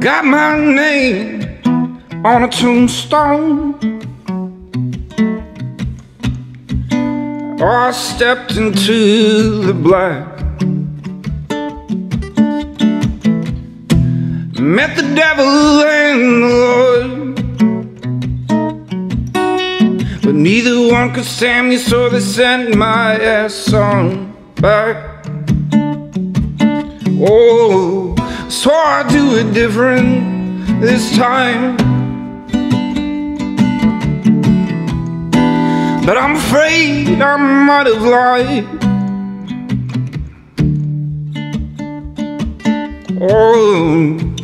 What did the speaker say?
Got my name on a tombstone. Oh, I stepped into the black. Met the devil and the Lord. But neither one could stand me, so they sent my ass on back. Oh, so I do it different this time. But I'm afraid I might have lied. Oh.